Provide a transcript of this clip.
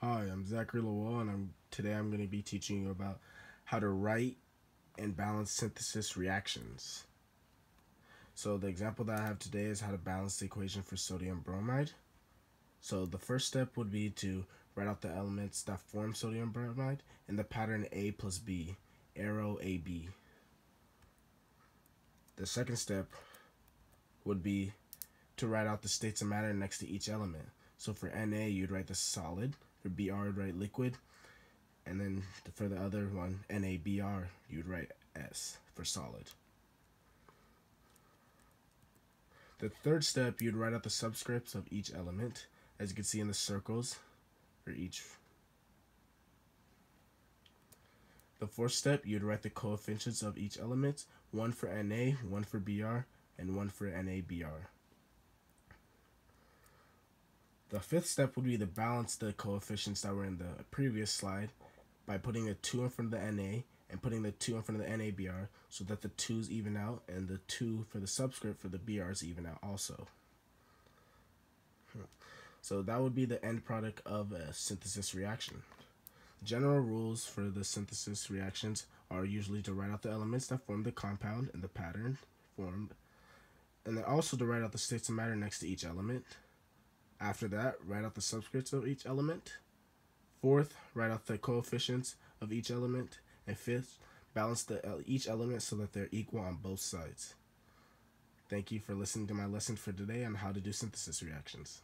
Hi, I'm Zachary Lowell, and I'm today I'm going to be teaching you about how to write and balance synthesis reactions. So the example that I have today is how to balance the equation for sodium bromide. So the first step would be to write out the elements that form sodium bromide in the pattern A plus B, arrow AB. The second step would be to write out the states of matter next to each element. So for Na, you'd write the solid, for Br, you'd write liquid. And then for the other one, NaBr, you'd write S for solid. The third step, you'd write out the subscripts of each element, as you can see in the circles for each. The fourth step, you'd write the coefficients of each element, one for Na, one for Br, and one for NaBr. The fifth step would be to balance the coefficients that were in the previous slide by putting the 2 in front of the NA and putting the 2 in front of the NABR so that the 2's even out and the 2 for the subscript for the BR's even out also. Hmm. So that would be the end product of a synthesis reaction. General rules for the synthesis reactions are usually to write out the elements that form the compound and the pattern formed, and then also to write out the states of matter next to each element, after that, write out the subscripts of each element. Fourth, write out the coefficients of each element. And fifth, balance the uh, each element so that they're equal on both sides. Thank you for listening to my lesson for today on how to do synthesis reactions.